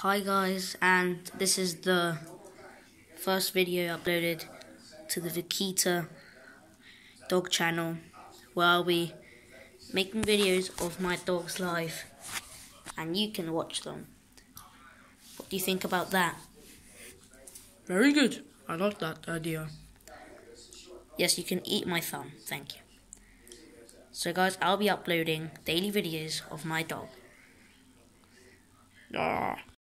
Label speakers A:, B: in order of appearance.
A: Hi guys, and this is the first video uploaded to the Vaquita dog channel where I'll be making videos of my dog's life and you can watch them. What do you think about that?
B: Very good. I like that idea.
A: Yes, you can eat my thumb, thank you. So guys, I'll be uploading daily videos of my dog.
B: Ah.